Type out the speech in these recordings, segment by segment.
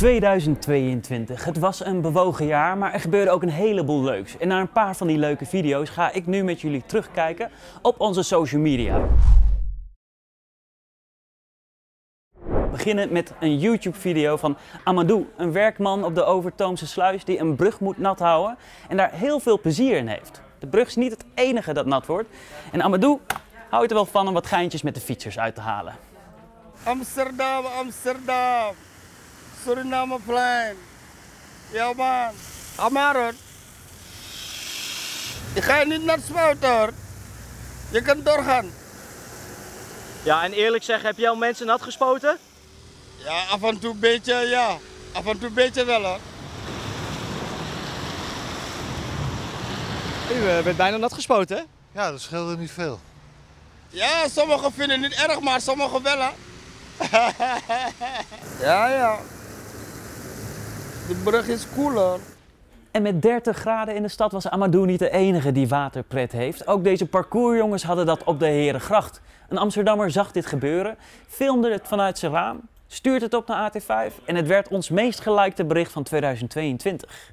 2022. Het was een bewogen jaar, maar er gebeurde ook een heleboel leuks. En naar een paar van die leuke video's ga ik nu met jullie terugkijken op onze social media. Beginnen met een YouTube-video van Amadou, een werkman op de Overtoomse sluis die een brug moet nat houden en daar heel veel plezier in heeft. De brug is niet het enige dat nat wordt. En Amadou houdt er wel van om wat geintjes met de fietsers uit te halen. Amsterdam, Amsterdam. Surinameplein. Ja man. Ga maar hoor. Je gaat niet naar het spuiten hoor. Je kunt doorgaan. Ja, en eerlijk zeggen, heb jij al mensen nat gespoten? Ja, af en toe een beetje ja. Af en toe een beetje wel hoor. U eh, bent bijna nat gespoten, hè? Ja, dat scheelde niet veel. Ja, sommigen vinden het niet erg, maar sommigen wel hè. ja, ja. De brug is hoor. En met 30 graden in de stad was Amadou niet de enige die waterpret heeft. Ook deze parcoursjongens hadden dat op de Herengracht. Een Amsterdammer zag dit gebeuren, filmde het vanuit zijn raam, stuurde het op naar AT5 en het werd ons meest gelikte bericht van 2022.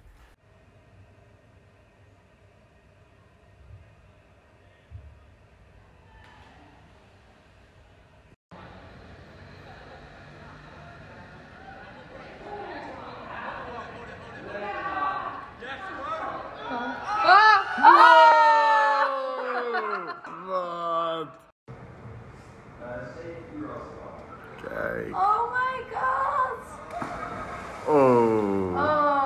Kijk. Oh my god! Oh. Oh.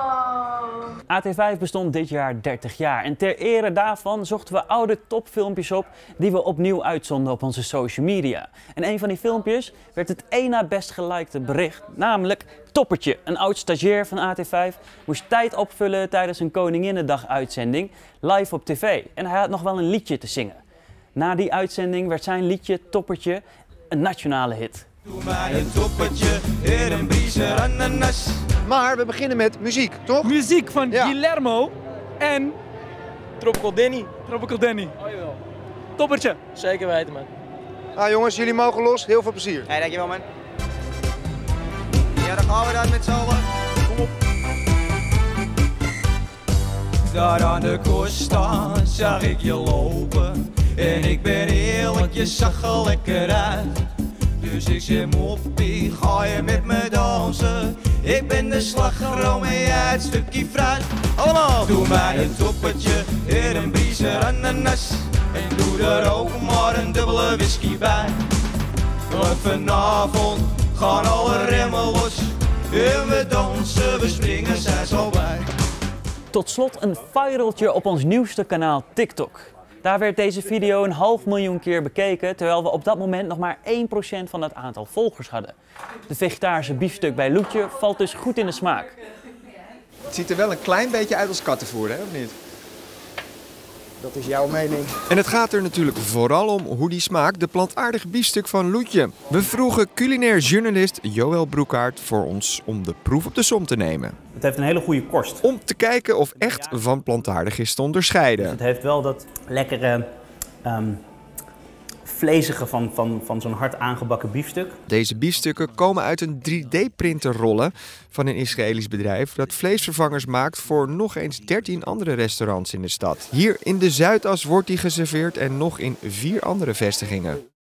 AT5 bestond dit jaar 30 jaar en ter ere daarvan zochten we oude topfilmpjes op die we opnieuw uitzonden op onze social media. En een van die filmpjes werd het één na best gelikte bericht, namelijk Toppertje, een oud stagiair van AT5, moest tijd opvullen tijdens een Koninginnedag uitzending live op tv en hij had nog wel een liedje te zingen. Na die uitzending werd zijn liedje Toppertje een nationale hit. Doe mij een toppertje in een briezer ananas. Maar we beginnen met muziek, toch? Muziek van Ja. Guillermo en Tropical Danny. Tropical Danny. Oh jawel. Toppertje. Zeker weten man. Ah jongens, jullie mogen los. Heel veel plezier. Hey, dankjewel man. Ja, dan gaan we dan met z'n allen. Kom op. Daar aan de Costa zag ik je lopen. En ik ben eerlijk, je zag er lekker uit. Dus ik zeg moppie, ga je met me dansen? Ik ben de slagroom en jij het stukje fruit. Allemaal! Doe mij een toppertje in een briezer ananas. En doe er ook maar een dubbele whisky bij. Want vanavond gaan alle remmen los. En we dansen, we springen, zij zo bij. Tot slot een viraltje op ons nieuwste kanaal TikTok. Daar werd deze video een half miljoen keer bekeken, terwijl we op dat moment nog maar 1% van het aantal volgers hadden. De vegetarische biefstuk bij Loetje valt dus goed in de smaak. Het ziet er wel een klein beetje uit als kattenvoer, hè, of niet? Dat is jouw mening. En het gaat er natuurlijk vooral om hoe die smaakt de plantaardige biefstuk van Loetje. We vroegen culinair journalist Joël Broekhaart voor ons om de proef op de som te nemen. Het heeft een hele goede korst. Om te kijken of echt van plantaardig is te onderscheiden. Het heeft wel dat lekkere ehm, vlezige van, van, van zo'n hard aangebakken biefstuk. Deze biefstukken komen uit een 3D-printer rollen van een Israëlisch bedrijf dat vleesvervangers maakt voor nog eens 13 andere restaurants in de stad. Hier in de Zuidas wordt die geserveerd en nog in vier andere vestigingen.